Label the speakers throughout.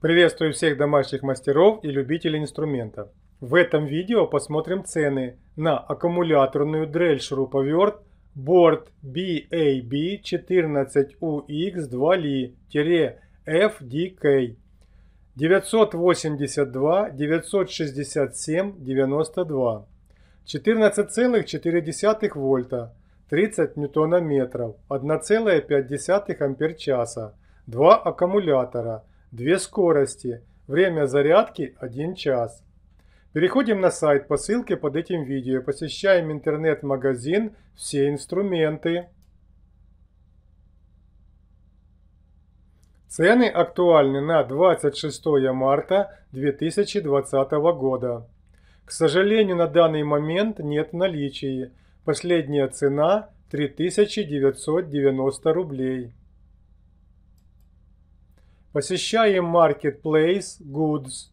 Speaker 1: Приветствую всех домашних мастеров и любителей инструмента. В этом видео посмотрим цены на аккумуляторную дрель шуруповерт Board BAB14UX2Li-FDK 982 967 92 14,4 вольта 30 ньютона-метров 1,5 ампер-часа 2 аккумулятора Две скорости. Время зарядки 1 час. Переходим на сайт по ссылке под этим видео. Посещаем интернет-магазин «Все инструменты». Цены актуальны на 26 марта 2020 года. К сожалению, на данный момент нет в наличии. Последняя цена 3990 рублей. Посещаем Marketplace Goods.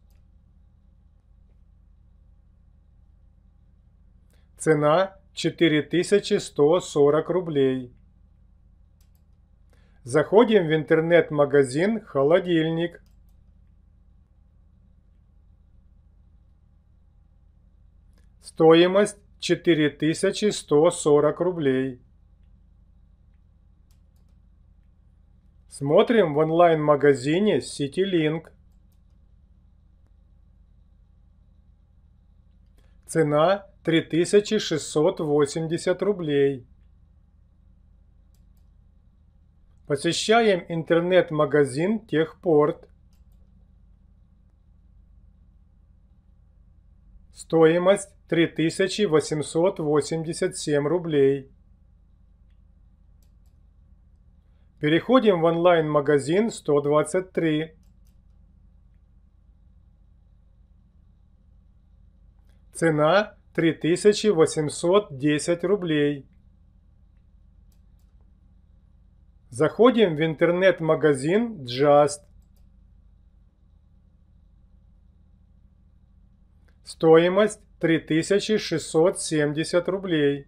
Speaker 1: Цена 4140 рублей. Заходим в интернет-магазин «Холодильник». Стоимость 4140 рублей. Смотрим в онлайн-магазине CityLink. Цена 3680 рублей. Посещаем интернет-магазин Техпорт. Стоимость 3887 рублей. Переходим в онлайн-магазин 123. Цена 3810 рублей. Заходим в интернет-магазин Just. Стоимость 3670 рублей.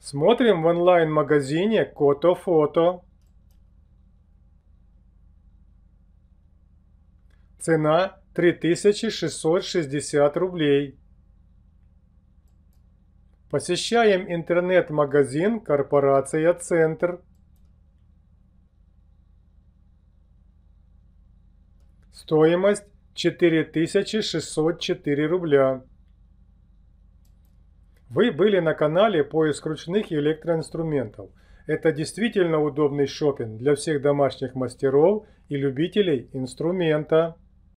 Speaker 1: Смотрим в онлайн-магазине Кото Фото. Цена 3660 рублей. Посещаем интернет-магазин Корпорация Центр. Стоимость 4604 рубля. Вы были на канале поиск ручных электроинструментов. Это действительно удобный шопинг для всех домашних мастеров и любителей инструмента.